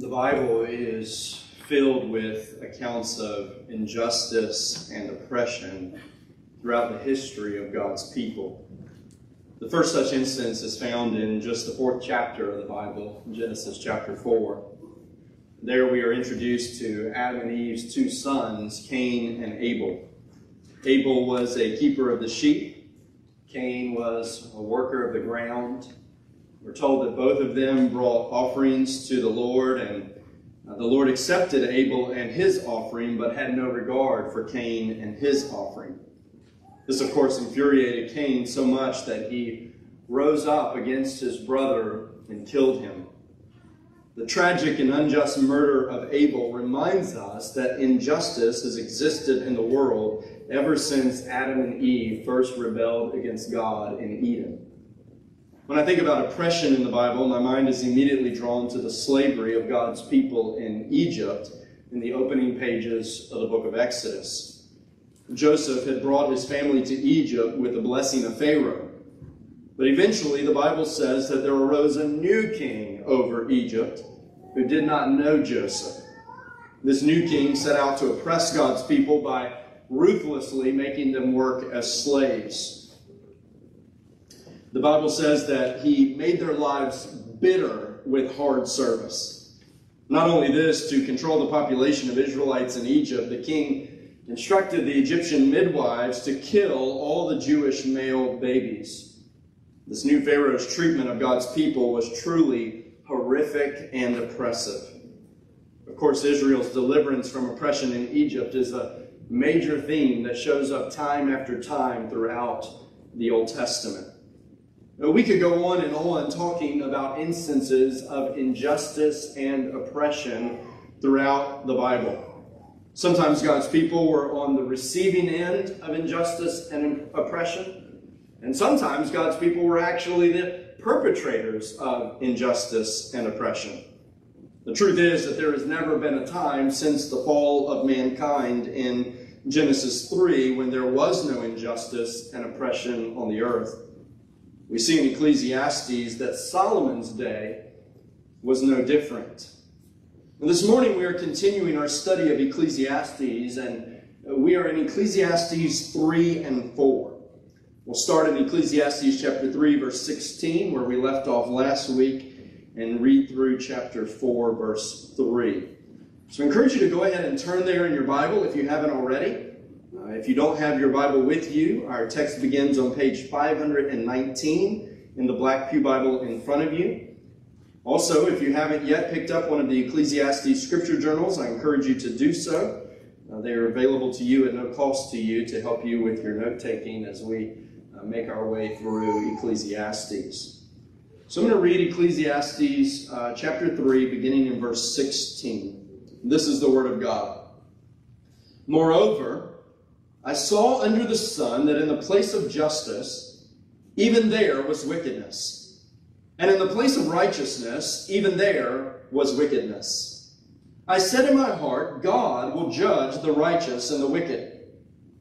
The Bible is filled with accounts of injustice and oppression throughout the history of God's people. The first such instance is found in just the fourth chapter of the Bible, Genesis chapter 4. There we are introduced to Adam and Eve's two sons, Cain and Abel. Abel was a keeper of the sheep, Cain was a worker of the ground. We're told that both of them brought offerings to the Lord, and uh, the Lord accepted Abel and his offering, but had no regard for Cain and his offering. This, of course, infuriated Cain so much that he rose up against his brother and killed him. The tragic and unjust murder of Abel reminds us that injustice has existed in the world ever since Adam and Eve first rebelled against God in Eden. When I think about oppression in the Bible, my mind is immediately drawn to the slavery of God's people in Egypt in the opening pages of the book of Exodus. Joseph had brought his family to Egypt with the blessing of Pharaoh. But eventually, the Bible says that there arose a new king over Egypt who did not know Joseph. This new king set out to oppress God's people by ruthlessly making them work as slaves. The Bible says that he made their lives bitter with hard service. Not only this, to control the population of Israelites in Egypt, the king instructed the Egyptian midwives to kill all the Jewish male babies. This new Pharaoh's treatment of God's people was truly horrific and oppressive. Of course, Israel's deliverance from oppression in Egypt is a major theme that shows up time after time throughout the Old Testament. We could go on and on talking about instances of injustice and oppression throughout the Bible. Sometimes God's people were on the receiving end of injustice and oppression, and sometimes God's people were actually the perpetrators of injustice and oppression. The truth is that there has never been a time since the fall of mankind in Genesis 3 when there was no injustice and oppression on the earth. We see in Ecclesiastes that Solomon's day was no different. And this morning we are continuing our study of Ecclesiastes, and we are in Ecclesiastes 3 and 4. We'll start in Ecclesiastes chapter 3, verse 16, where we left off last week, and read through chapter 4, verse 3. So I encourage you to go ahead and turn there in your Bible if you haven't already. Uh, if you don't have your Bible with you, our text begins on page 519 in the Black Pew Bible in front of you. Also, if you haven't yet picked up one of the Ecclesiastes scripture journals, I encourage you to do so. Uh, they are available to you at no cost to you to help you with your note taking as we uh, make our way through Ecclesiastes. So I'm going to read Ecclesiastes uh, chapter 3, beginning in verse 16. This is the Word of God. Moreover, I saw under the sun that in the place of justice, even there was wickedness. And in the place of righteousness, even there was wickedness. I said in my heart, God will judge the righteous and the wicked.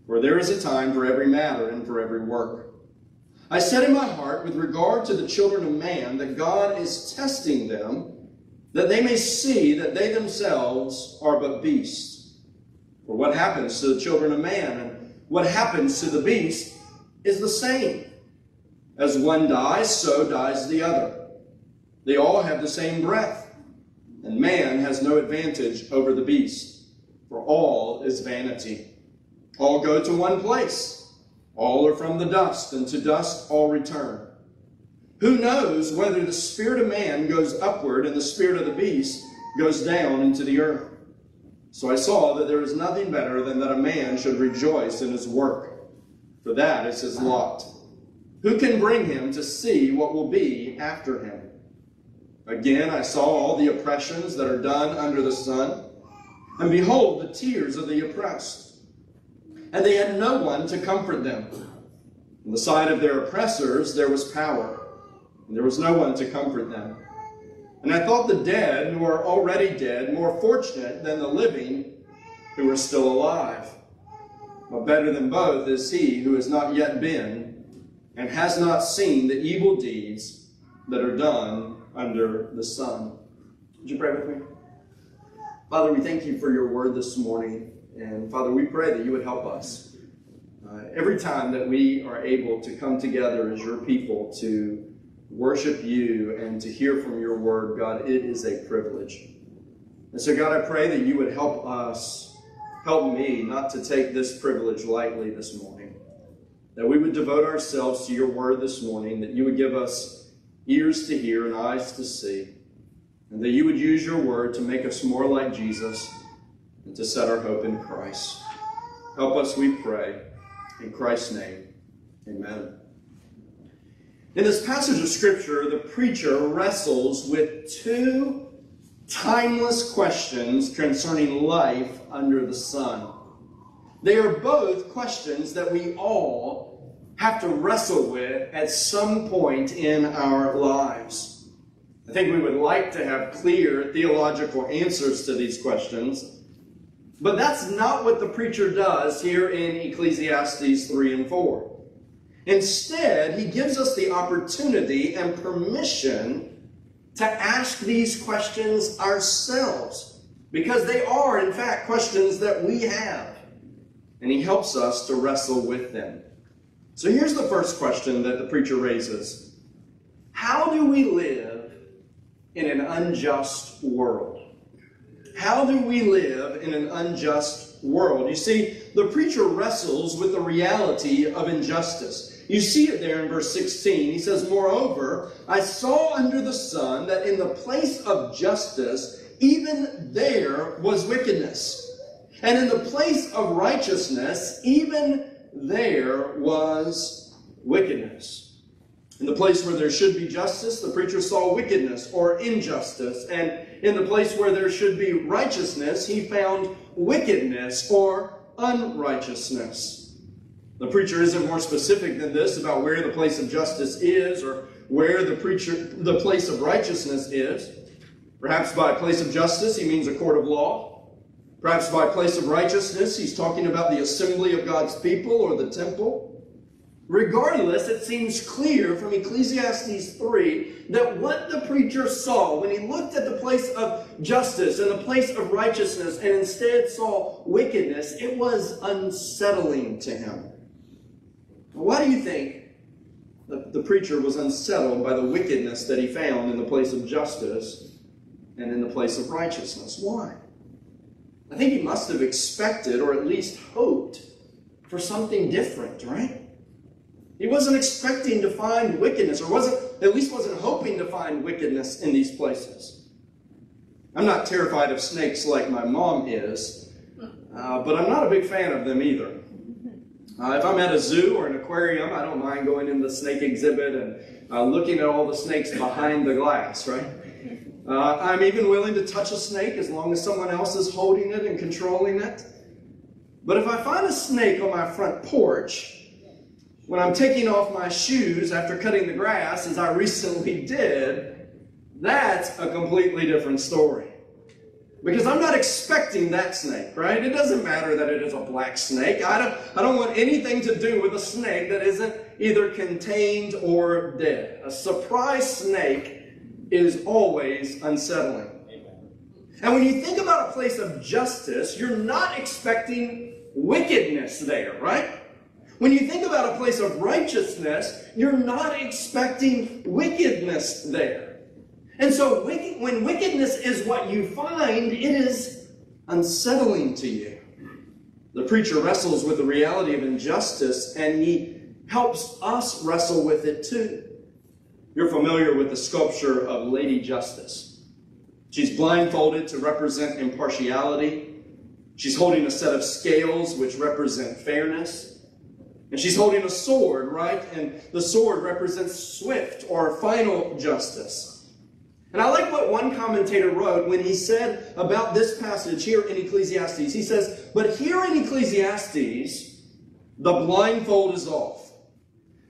For there is a time for every matter and for every work. I said in my heart, with regard to the children of man, that God is testing them, that they may see that they themselves are but beasts. For what happens to the children of man and what happens to the beast is the same. As one dies, so dies the other. They all have the same breath, and man has no advantage over the beast, for all is vanity. All go to one place. All are from the dust, and to dust all return. Who knows whether the spirit of man goes upward and the spirit of the beast goes down into the earth? So I saw that there is nothing better than that a man should rejoice in his work, for that is his lot. Who can bring him to see what will be after him? Again, I saw all the oppressions that are done under the sun, and behold, the tears of the oppressed. And they had no one to comfort them. On the side of their oppressors there was power, and there was no one to comfort them. And I thought the dead who are already dead more fortunate than the living who are still alive. But better than both is he who has not yet been and has not seen the evil deeds that are done under the sun. Would you pray with me? Father, we thank you for your word this morning. And Father, we pray that you would help us. Uh, every time that we are able to come together as your people to worship you and to hear from your word, God, it is a privilege. And so, God, I pray that you would help us, help me not to take this privilege lightly this morning. That we would devote ourselves to your word this morning, that you would give us ears to hear and eyes to see, and that you would use your word to make us more like Jesus and to set our hope in Christ. Help us, we pray. In Christ's name, amen. In this passage of Scripture, the preacher wrestles with two timeless questions concerning life under the sun. They are both questions that we all have to wrestle with at some point in our lives. I think we would like to have clear theological answers to these questions, but that's not what the preacher does here in Ecclesiastes 3 and 4. Instead, he gives us the opportunity and permission to ask these questions ourselves because they are, in fact, questions that we have. And he helps us to wrestle with them. So here's the first question that the preacher raises How do we live in an unjust world? How do we live in an unjust world? You see, the preacher wrestles with the reality of injustice. You see it there in verse 16. He says, Moreover, I saw under the sun that in the place of justice, even there was wickedness. And in the place of righteousness, even there was wickedness. In the place where there should be justice, the preacher saw wickedness or injustice. And in the place where there should be righteousness, he found wickedness or unrighteousness. The preacher isn't more specific than this about where the place of justice is or where the preacher the place of righteousness is. Perhaps by place of justice he means a court of law. Perhaps by place of righteousness he's talking about the assembly of God's people or the temple. Regardless, it seems clear from Ecclesiastes 3 that what the preacher saw when he looked at the place of justice and the place of righteousness and instead saw wickedness, it was unsettling to him. Why do you think the, preacher was unsettled by the wickedness that he found in the place of justice and in the place of righteousness? Why? I think he must have expected or at least hoped for something different, right? He wasn't expecting to find wickedness, or wasn't at least wasn't hoping to find wickedness in these places. I'm not terrified of snakes like my mom is, uh, but I'm not a big fan of them either. Uh, if I'm at a zoo or an aquarium, I don't mind going in the snake exhibit and uh, looking at all the snakes behind the glass, right? Uh, I'm even willing to touch a snake as long as someone else is holding it and controlling it. But if I find a snake on my front porch, when I'm taking off my shoes after cutting the grass, as I recently did, that's a completely different story. Because I'm not expecting that snake, right? It doesn't matter that it is a black snake. I don't, I don't want anything to do with a snake that isn't either contained or dead. A surprise snake is always unsettling. And when you think about a place of justice, you're not expecting wickedness there, right? When you think about a place of righteousness, you're not expecting wickedness there. And so when wickedness is what you find, it is unsettling to you. The preacher wrestles with the reality of injustice, and he helps us wrestle with it too. You're familiar with the sculpture of Lady Justice. She's blindfolded to represent impartiality. She's holding a set of scales which represent fairness. And she's holding a sword, right? And the sword represents swift or final justice. And I like what one commentator wrote when he said about this passage here in Ecclesiastes. He says, But here in Ecclesiastes, the blindfold is off,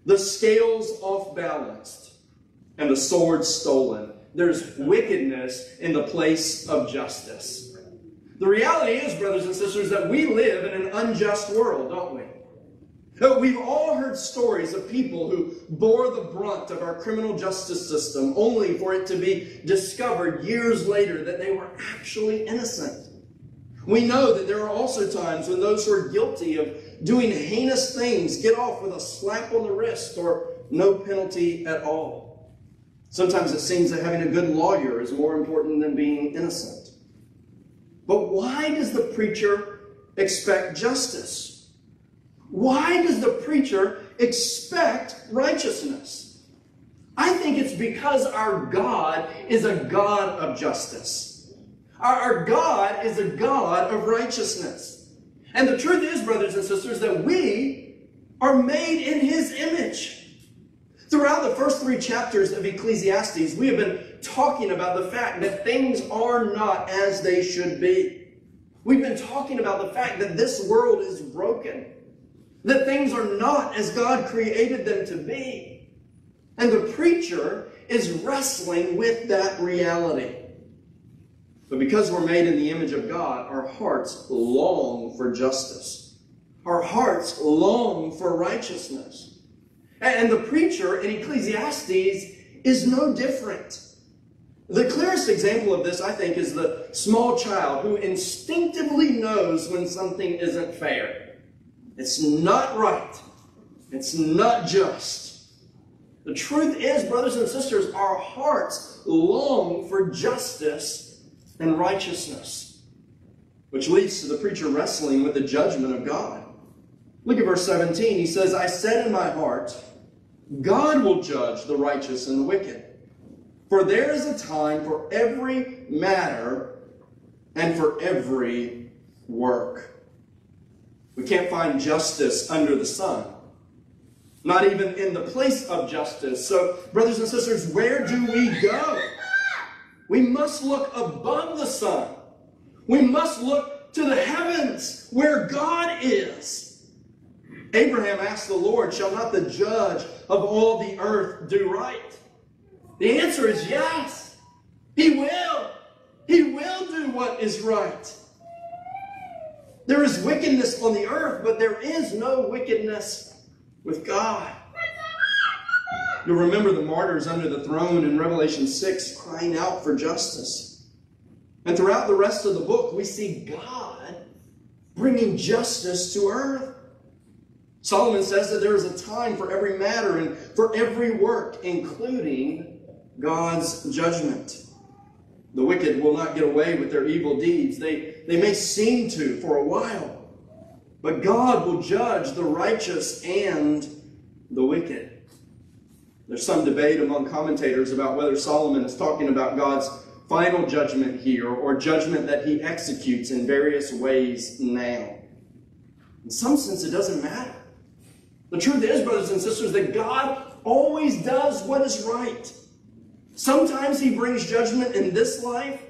the scales off balanced, and the sword stolen. There's wickedness in the place of justice. The reality is, brothers and sisters, that we live in an unjust world, don't we? We've all heard stories of people who bore the brunt of our criminal justice system only for it to be discovered years later that they were actually innocent. We know that there are also times when those who are guilty of doing heinous things get off with a slap on the wrist or no penalty at all. Sometimes it seems that having a good lawyer is more important than being innocent. But why does the preacher expect justice? Why does the preacher expect righteousness? I think it's because our God is a God of justice. Our, God is a God of righteousness. And the truth is, brothers and sisters, that we are made in his image. Throughout the first three chapters of Ecclesiastes, we have been talking about the fact that things are not as they should be. We've been talking about the fact that this world is broken that things are not as God created them to be. And the preacher is wrestling with that reality. But because we're made in the image of God, our hearts long for justice. Our hearts long for righteousness. And the preacher in Ecclesiastes is no different. The clearest example of this, I think, is the small child who instinctively knows when something isn't fair. It's not right. It's not just. The truth is, brothers and sisters, our hearts long for justice and righteousness, which leads to the preacher wrestling with the judgment of God. Look at verse 17. He says, I said in my heart, God will judge the righteous and the wicked. For there is a time for every matter and for every work. We can't find justice under the sun. Not even in the place of justice. So, brothers and sisters, where do we go? We must look above the sun. We must look to the heavens where God is. Abraham asked the Lord, Shall not the judge of all the earth do right? The answer is yes. He will. He will do what is right. There is wickedness on the earth, but there is no wickedness with God. You'll remember the martyrs under the throne in Revelation 6 crying out for justice. And throughout the rest of the book, we see God bringing justice to earth. Solomon says that there is a time for every matter and for every work, including God's judgment. The wicked will not get away with their evil deeds. They, they may seem to for a while, but God will judge the righteous and the wicked. There's some debate among commentators about whether Solomon is talking about God's final judgment here or judgment that he executes in various ways now. In some sense, it doesn't matter. The truth is, brothers and sisters, that God always does what is right. Sometimes he brings judgment in this life,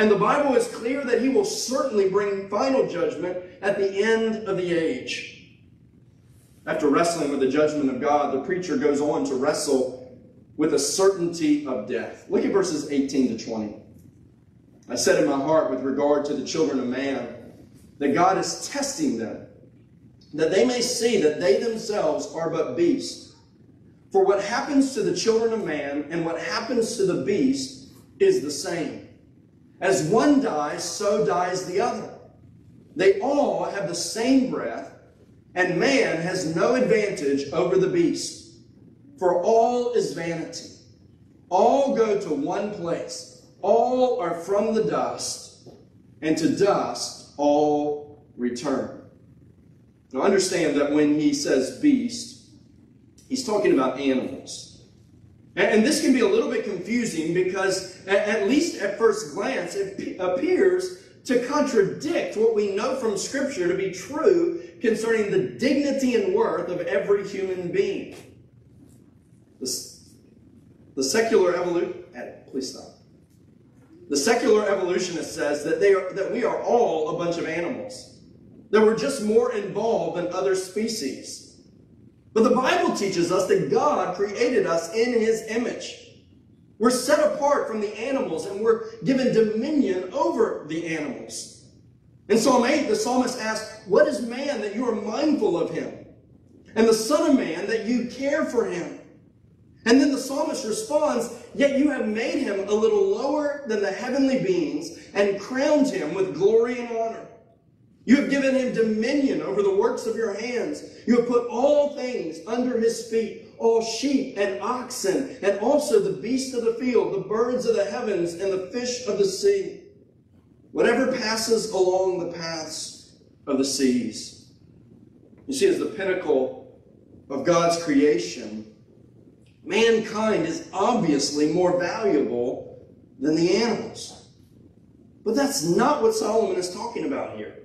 and the Bible is clear that he will certainly bring final judgment at the end of the age. After wrestling with the judgment of God, the preacher goes on to wrestle with a certainty of death. Look at verses 18 to 20. I said in my heart with regard to the children of man that God is testing them, that they may see that they themselves are but beasts for what happens to the children of man and what happens to the beast is the same. As one dies, so dies the other. They all have the same breath, and man has no advantage over the beast. For all is vanity. All go to one place. All are from the dust, and to dust all return. Now understand that when he says beast, He's talking about animals. And this can be a little bit confusing because, at least at first glance, it appears to contradict what we know from Scripture to be true concerning the dignity and worth of every human being. The, the secular evolution, eh, please stop. The secular evolutionist says that, they are, that we are all a bunch of animals, that we're just more involved than other species. But the Bible teaches us that God created us in his image. We're set apart from the animals and we're given dominion over the animals. In Psalm 8, the psalmist asks, What is man that you are mindful of him? And the Son of Man, that you care for him. And then the psalmist responds, Yet you have made him a little lower than the heavenly beings and crowned him with glory and honor. You have given him dominion over the works of your hands. You have put all things under his feet, all sheep and oxen, and also the beasts of the field, the birds of the heavens, and the fish of the sea. Whatever passes along the paths of the seas. You see, as the pinnacle of God's creation, mankind is obviously more valuable than the animals. But that's not what Solomon is talking about here.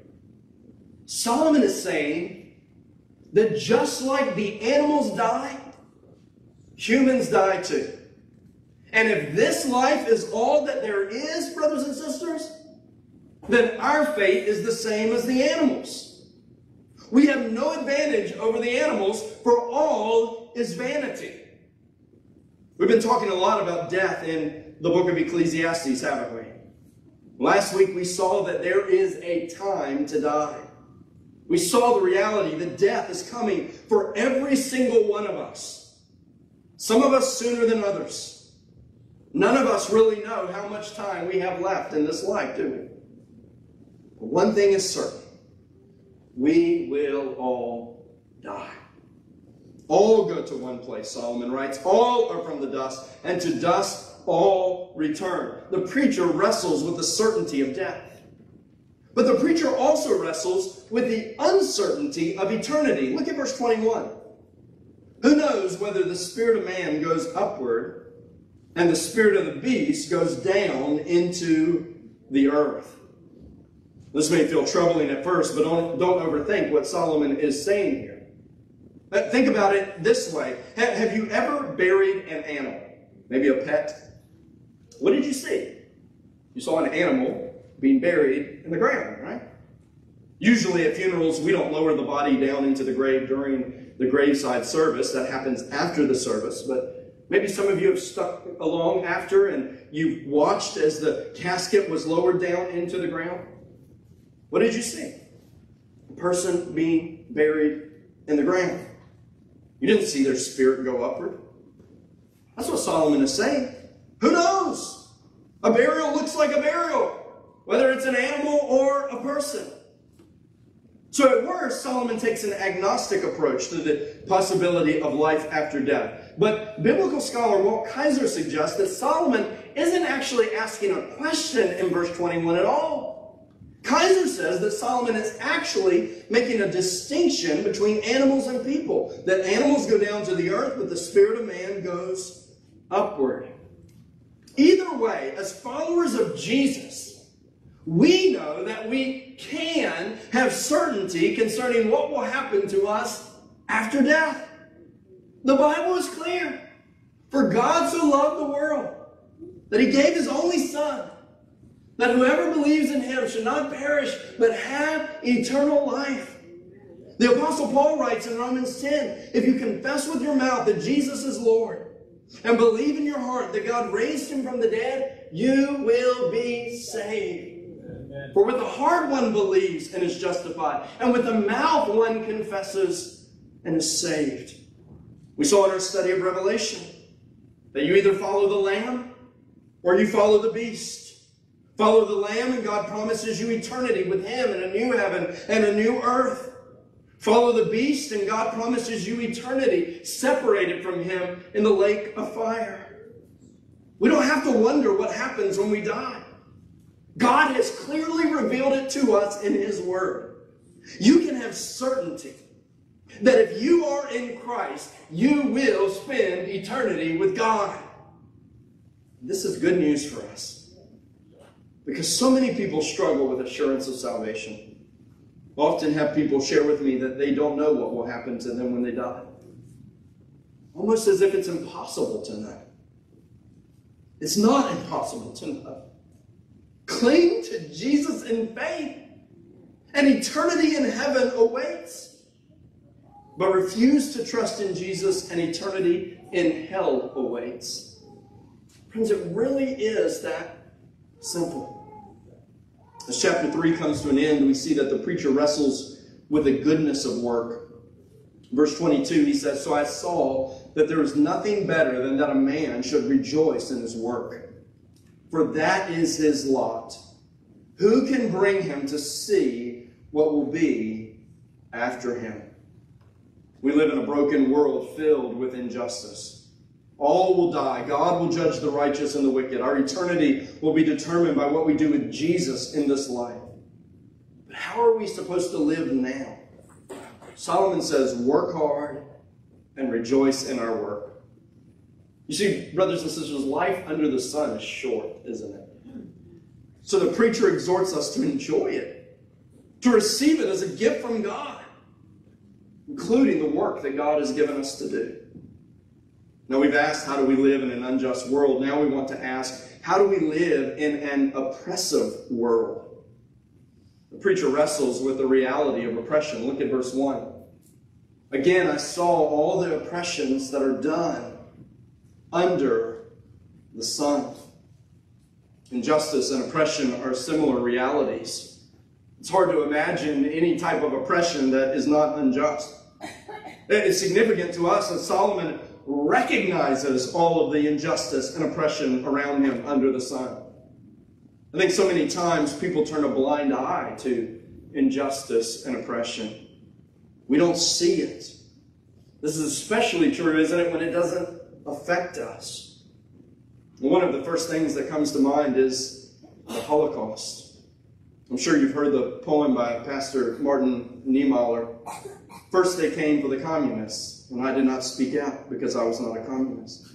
Solomon is saying that just like the animals die, humans die too. And if this life is all that there is, brothers and sisters, then our fate is the same as the animals. We have no advantage over the animals, for all is vanity. We've been talking a lot about death in the book of Ecclesiastes, haven't we? Last week we saw that there is a time to die. We saw the reality that death is coming for every single one of us. Some of us sooner than others. None of us really know how much time we have left in this life, do we? But one thing is certain we will all die. All go to one place, Solomon writes. All are from the dust, and to dust all return. The preacher wrestles with the certainty of death. But the preacher also wrestles with the uncertainty of eternity. Look at verse 21. Who knows whether the spirit of man goes upward and the spirit of the beast goes down into the earth? This may feel troubling at first, but don't, don't overthink what Solomon is saying here. Uh, think about it this way. Have you ever buried an animal? Maybe a pet? What did you see? You saw an animal being buried in the ground, right? Usually at funerals, we don't lower the body down into the grave during the graveside service. That happens after the service. But maybe some of you have stuck along after and you've watched as the casket was lowered down into the ground. What did you see? A person being buried in the ground. You didn't see their spirit go upward. That's what Solomon is saying. Who knows? A burial looks like a burial, whether it's an animal or a person. So, at worst, Solomon takes an agnostic approach to the possibility of life after death. But biblical scholar Walt Kaiser suggests that Solomon isn't actually asking a question in verse 21 at all. Kaiser says that Solomon is actually making a distinction between animals and people. That animals go down to the earth, but the spirit of man goes upward. Either way, as followers of Jesus, we know that we can have certainty concerning what will happen to us after death. The Bible is clear. For God so loved the world that he gave his only son that whoever believes in him should not perish, but have eternal life. The Apostle Paul writes in Romans 10 if you confess with your mouth that Jesus is Lord and believe in your heart that God raised him from the dead, you will be saved. For with the heart one believes and is justified, and with the mouth one confesses and is saved. We saw in our study of Revelation that you either follow the Lamb or you follow the beast. Follow the Lamb, and God promises you eternity with Him in a new heaven and a new earth. Follow the beast, and God promises you eternity separated from Him in the lake of fire. We don't have to wonder what happens when we die. God has clearly revealed it to us in His Word. You can have certainty that if you are in Christ, you will spend eternity with God. This is good news for us. Because so many people struggle with assurance of salvation. I often have people share with me that they don't know what will happen to them when they die. Almost as if it's impossible to know. It's not impossible to know. Cling to Jesus in faith, and eternity in heaven awaits. But refuse to trust in Jesus, and eternity in hell awaits. Friends, it really is that simple. As chapter 3 comes to an end, we see that the preacher wrestles with the goodness of work. Verse 22, he says, So I saw that there is nothing better than that a man should rejoice in his work, for that is his lot. Who can bring him to see what will be after him? We live in a broken world filled with injustice. All will die. God will judge the righteous and the wicked. Our eternity will be determined by what we do with Jesus in this life. But how are we supposed to live now? Solomon says, work hard and rejoice in our work. You see, brothers and sisters, life under the sun is short, isn't it? So the preacher exhorts us to enjoy it, to receive it as a gift from God, including the work that God has given us to do. Now we've asked, how do we live in an unjust world? Now we want to ask, how do we live in an oppressive world? The preacher wrestles with the reality of oppression. Look at verse 1. Again, I saw all the oppressions that are done under the sun. Injustice and oppression are similar realities. It's hard to imagine any type of oppression that is not unjust. It's significant to us that Solomon recognizes all of the injustice and oppression around him under the sun. I think so many times people turn a blind eye to injustice and oppression. We don't see it. This is especially true, isn't it, when it doesn't affect us. One of the first things that comes to mind is the Holocaust. I'm sure you've heard the poem by Pastor Martin Niemöller. First they came for the communists, and I did not speak out because I was not a communist.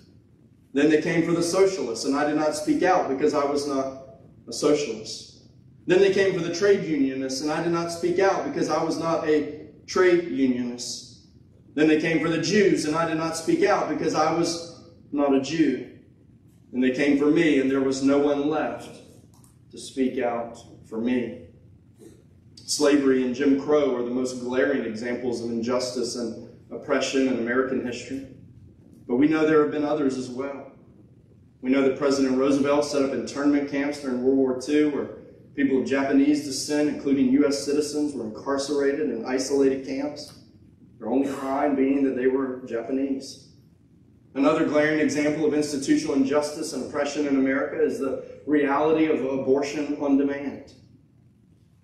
Then they came for the socialists, and I did not speak out because I was not a socialist. Then they came for the trade unionists, and I did not speak out because I was not a trade unionist. Then they came for the Jews, and I did not speak out because I was not a Jew. And they came for me, and there was no one left to speak out for me. Slavery and Jim Crow are the most glaring examples of injustice and oppression in American history. But we know there have been others as well. We know that President Roosevelt set up internment camps during World War II where people of Japanese descent, including U.S. citizens, were incarcerated in isolated camps, their only crime being that they were Japanese. Another glaring example of institutional injustice and oppression in America is the reality of abortion on demand.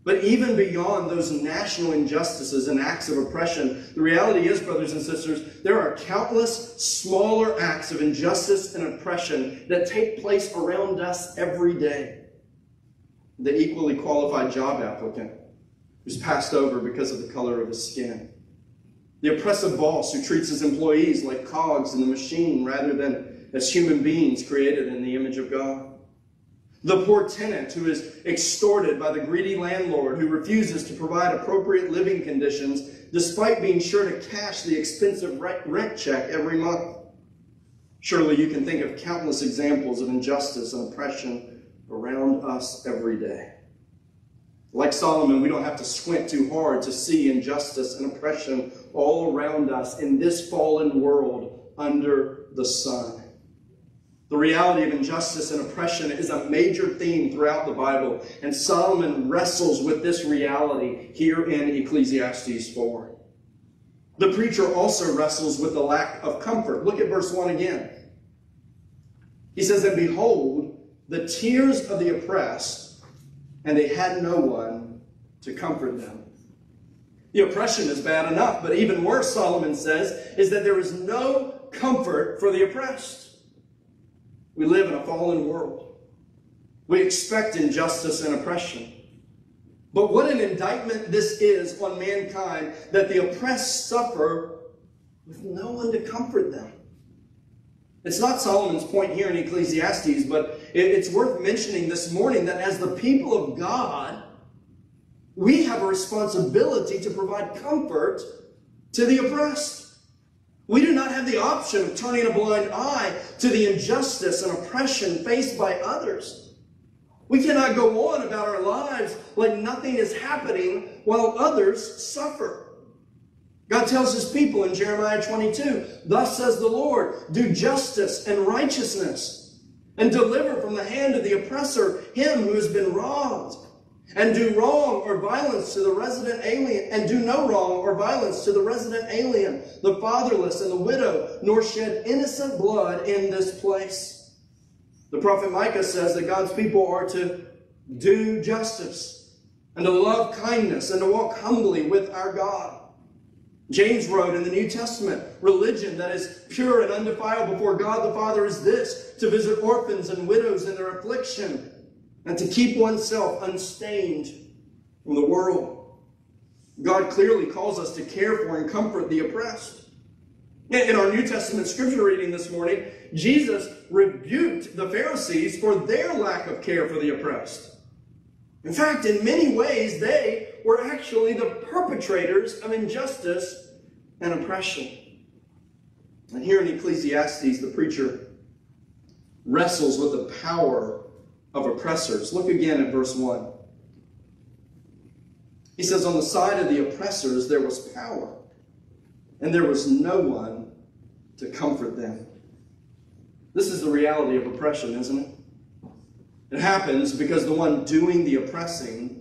But even beyond those national injustices and acts of oppression, the reality is, brothers and sisters, there are countless smaller acts of injustice and oppression that take place around us every day. The equally qualified job applicant who's passed over because of the color of his skin. The oppressive boss who treats his employees like cogs in the machine rather than as human beings created in the image of God. The poor tenant who is extorted by the greedy landlord who refuses to provide appropriate living conditions despite being sure to cash the expensive rent check every month. Surely you can think of countless examples of injustice and oppression around us every day. Like Solomon, we don't have to squint too hard to see injustice and oppression all around us in this fallen world under the sun. The reality of injustice and oppression is a major theme throughout the Bible, and Solomon wrestles with this reality here in Ecclesiastes 4. The preacher also wrestles with the lack of comfort. Look at verse 1 again. He says, And behold, the tears of the oppressed, and they had no one to comfort them. The oppression is bad enough, but even worse, Solomon says, is that there is no comfort for the oppressed. We live in a fallen world. We expect injustice and oppression. But what an indictment this is on mankind that the oppressed suffer with no one to comfort them. It's not Solomon's point here in Ecclesiastes, but it's worth mentioning this morning that as the people of God, we have a responsibility to provide comfort to the oppressed. We do not have the option of turning a blind eye to the injustice and oppression faced by others. We cannot go on about our lives like nothing is happening while others suffer. God tells his people in Jeremiah 22, Thus says the Lord, do justice and righteousness, and deliver from the hand of the oppressor him who has been robbed. and do wrong or violence to the resident alien, and do no wrong or violence to the resident alien, the fatherless and the widow, nor shed innocent blood in this place. The prophet Micah says that God's people are to do justice and to love kindness and to walk humbly with our God. James wrote in the New Testament, religion that is pure and undefiled before God the Father is this, to visit orphans and widows in their affliction and to keep oneself unstained from the world. God clearly calls us to care for and comfort the oppressed. In our New Testament scripture reading this morning, Jesus rebuked the Pharisees for their lack of care for the oppressed. In fact, in many ways, they were actually the perpetrators of injustice and oppression. And here in Ecclesiastes, the preacher wrestles with the power of oppressors. Look again at verse 1. He says, On the side of the oppressors there was power, and there was no one to comfort them. This is the reality of oppression, isn't it? It happens because the one doing the oppressing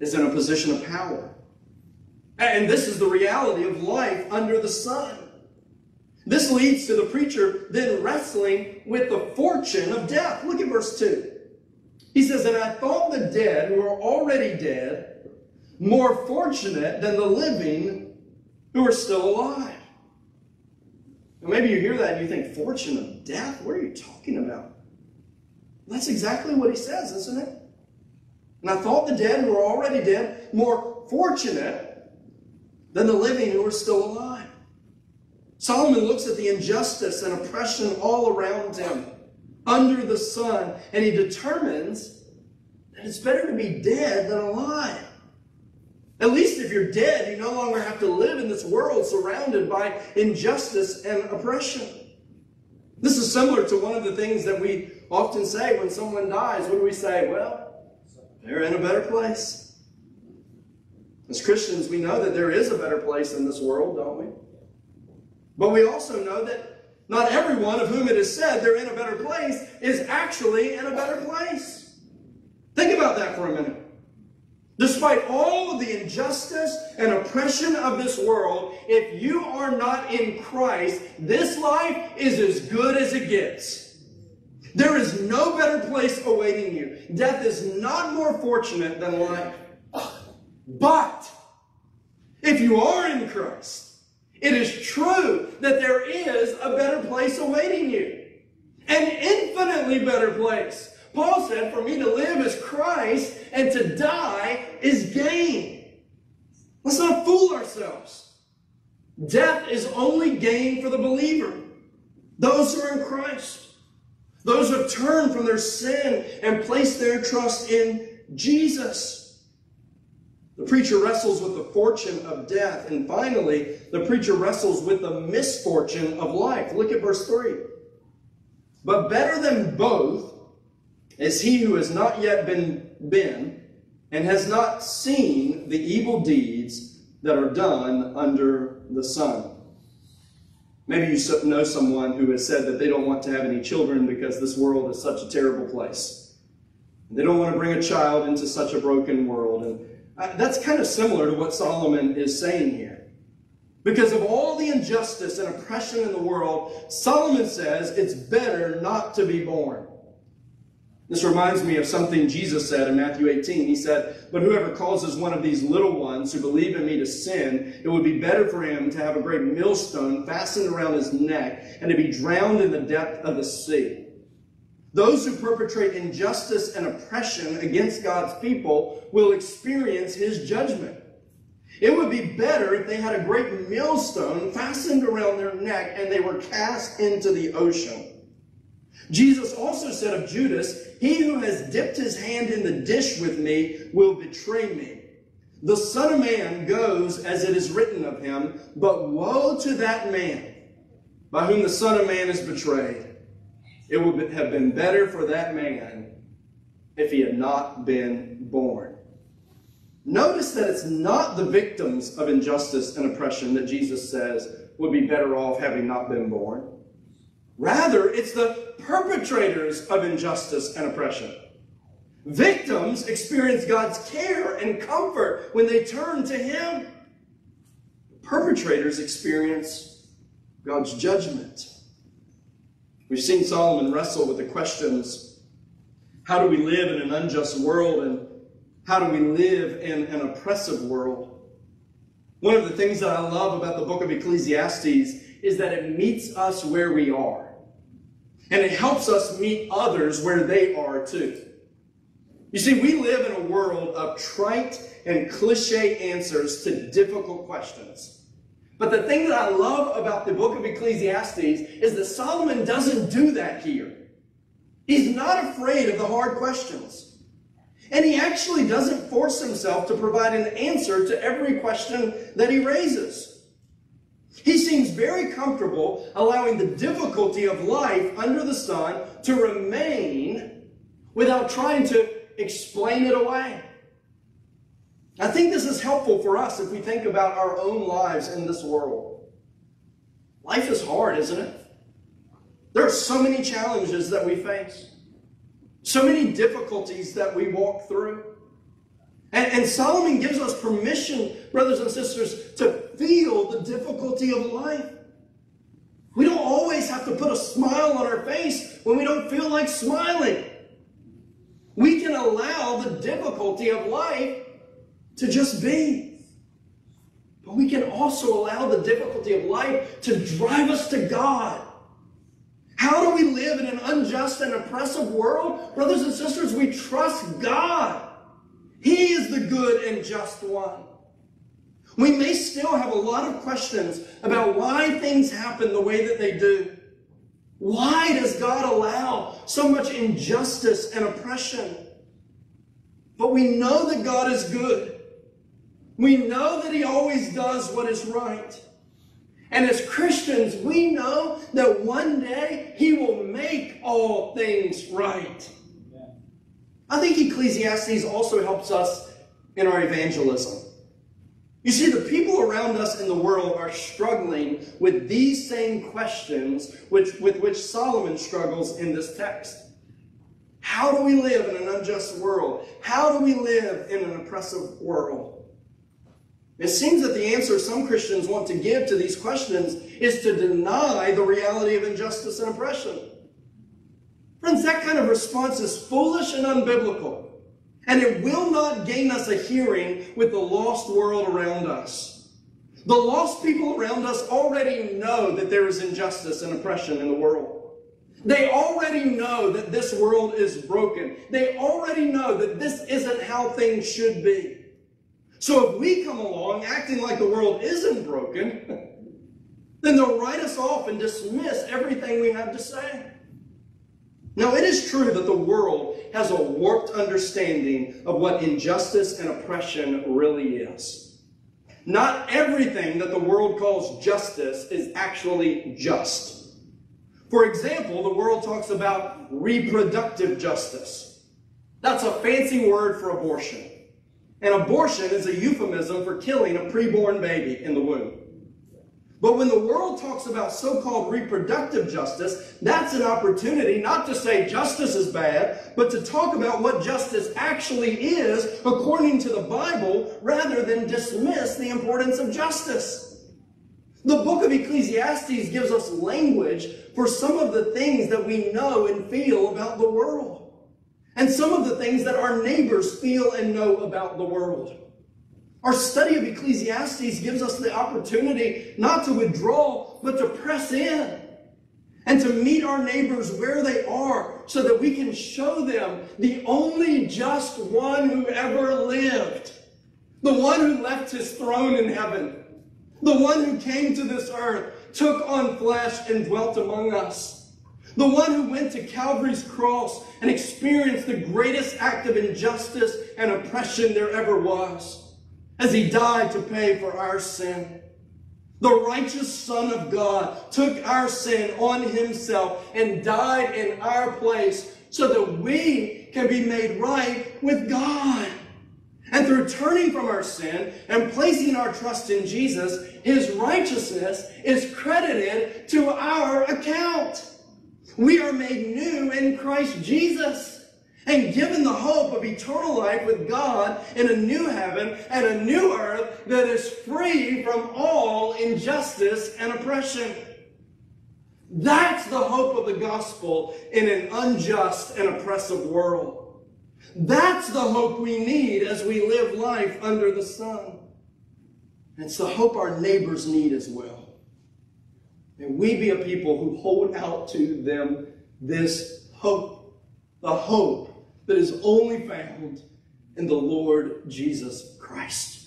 is in a position of power. And this is the reality of life under the sun. This leads to the preacher then wrestling with the fortune of death. Look at verse 2. He says, And I thought the dead who are already dead more fortunate than the living who are still alive. And maybe you hear that and you think, Fortune of death? What are you talking about? That's exactly what he says, isn't it? And I thought the dead who are already dead more fortunate than the living who are still alive. Solomon looks at the injustice and oppression all around him, under the sun, and he determines that it's better to be dead than alive. At least if you're dead, you no longer have to live in this world surrounded by injustice and oppression. This is similar to one of the things that we often say when someone dies. What do we say? Well, they're in a better place. As Christians, we know that there is a better place in this world, don't we? But we also know that not everyone of whom it is said they're in a better place is actually in a better place. Think about that for a minute. Despite all the injustice and oppression of this world, if you are not in Christ, this life is as good as it gets. There is no better place awaiting you. Death is not more fortunate than life. But if you are in Christ, it is true that there is a better place awaiting you. An infinitely better place. Paul said, For me to live is Christ, and to die is gain. Let's not fool ourselves. Death is only gain for the believer, those who are in Christ, those who have turned from their sin and placed their trust in Jesus. The preacher wrestles with the fortune of death. And finally, the preacher wrestles with the misfortune of life. Look at verse 3. But better than both is he who has not yet been, been and has not seen the evil deeds that are done under the sun. Maybe you know someone who has said that they don't want to have any children because this world is such a terrible place. They don't want to bring a child into such a broken world. And uh, that's kind of similar to what Solomon is saying here. Because of all the injustice and oppression in the world, Solomon says it's better not to be born. This reminds me of something Jesus said in Matthew 18. He said, But whoever causes one of these little ones who believe in me to sin, it would be better for him to have a great millstone fastened around his neck and to be drowned in the depth of the sea. Those who perpetrate injustice and oppression against God's people will experience his judgment. It would be better if they had a great millstone fastened around their neck and they were cast into the ocean. Jesus also said of Judas, He who has dipped his hand in the dish with me will betray me. The Son of Man goes as it is written of him, but woe to that man by whom the Son of Man is betrayed. It would have been better for that man if he had not been born. Notice that it's not the victims of injustice and oppression that Jesus says would be better off having not been born. Rather, it's the perpetrators of injustice and oppression. Victims experience God's care and comfort when they turn to Him. Perpetrators experience God's judgment. We've seen Solomon wrestle with the questions how do we live in an unjust world and how do we live in an oppressive world? One of the things that I love about the book of Ecclesiastes is that it meets us where we are. And it helps us meet others where they are too. You see, we live in a world of trite and cliche answers to difficult questions. But the thing that I love about the book of Ecclesiastes is that Solomon doesn't do that here. He's not afraid of the hard questions. And he actually doesn't force himself to provide an answer to every question that he raises. He seems very comfortable allowing the difficulty of life under the sun to remain without trying to explain it away. I think this is helpful for us if we think about our own lives in this world. Life is hard, isn't it? There are so many challenges that we face, so many difficulties that we walk through. And, and, Solomon gives us permission, brothers and sisters, to feel the difficulty of life. We don't always have to put a smile on our face when we don't feel like smiling. We can allow the difficulty of life to just be. But we can also allow the difficulty of life to drive us to God. How do we live in an unjust and oppressive world? Brothers and sisters, we trust God. He is the good and just one. We may still have a lot of questions about why things happen the way that they do. Why does God allow so much injustice and oppression? But we know that God is good. We know that He always does what is right. And as Christians, we know that one day He will make all things right. I think Ecclesiastes also helps us in our evangelism. You see, the people around us in the world are struggling with these same questions which, with which Solomon struggles in this text. How do we live in an unjust world? How do we live in an oppressive world? It seems that the answer some Christians want to give to these questions is to deny the reality of injustice and oppression. Friends, that kind of response is foolish and unbiblical, and it will not gain us a hearing with the lost world around us. The lost people around us already know that there is injustice and oppression in the world. They already know that this world is broken. They already know that this isn't how things should be. So if we come along acting like the world isn't broken, then they'll write us off and dismiss everything we have to say. Now, it is true that the world has a warped understanding of what injustice and oppression really is. Not everything that the world calls justice is actually just. For example, the world talks about reproductive justice. That's a fancy word for abortion. And abortion is a euphemism for killing a preborn baby in the womb. But when the world talks about so-called reproductive justice, that's an opportunity not to say justice is bad, but to talk about what justice actually is according to the Bible, rather than dismiss the importance of justice. The book of Ecclesiastes gives us language for some of the things that we know and feel about the world. And some of the things that our neighbors feel and know about the world. Our study of Ecclesiastes gives us the opportunity not to withdraw, but to press in and to meet our neighbors where they are so that we can show them the only just one who ever lived, the one who left his throne in heaven, the one who came to this earth, took on flesh, and dwelt among us. The one who went to Calvary's cross and experienced the greatest act of injustice and oppression there ever was as he died to pay for our sin. The righteous Son of God took our sin on himself and died in our place so that we can be made right with God. And through turning from our sin and placing our trust in Jesus, his righteousness is credited to our account. We are made new in Christ Jesus. And given the hope of eternal life with God in a new heaven and a new earth that is free from all injustice and oppression. That's the hope of the gospel in an unjust and oppressive world. That's the hope we need as we live life under the sun. It's the hope our neighbors need as well. And we be a people who hold out to them this hope, the hope that is only found in the Lord Jesus Christ.